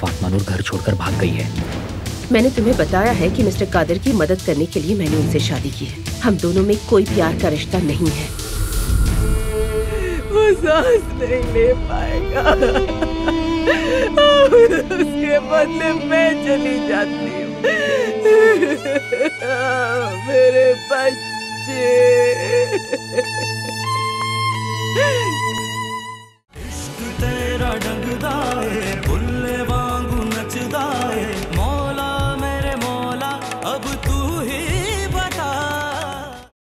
फातमा नूर घर छोड़कर भाग गई है। मैंने तुम्हें बताया है कि मिस्टर कादर की मदद करने के लिए मैंने उनसे शादी की है। हम दोनों में कोई प्यार का रिश्ता नहीं है। वो सांस नहीं ले पाएगा। उसके बदले मैं चली जाती हूँ। मेरे बच्चे। तेरा डंगदा है